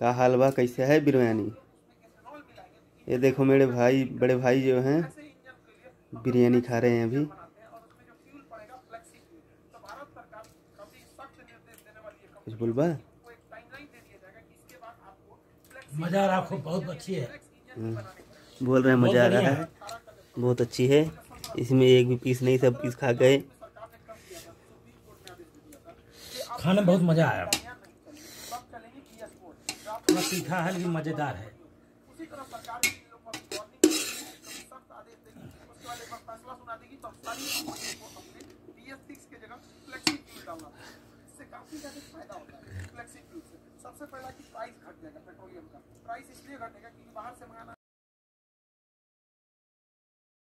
का हाल बा कैसे है बिरयानी? ये देखो मेरे भाई बड़े भाई जो हैं बिरयानी खा रहे हैं अभी। कुछ बोलबा मज़ा आ रहा खूब बहुत अच्छी है। हम्म, बोल रहे हैं मज़ा आ रहा है। बहुत अच्छी है। इसमें एक भी पीस नहीं सब पीस खा गए। खाने में बहुत मज़ा आया। थोड़ा तीखा है, लेकिन मज़ेदार है। सबसे पहला कि प्राइस घट जाएगा पेट्रोलियम का। प्राइस इसलिए घटेगा क्योंकि बाहर से मंगाना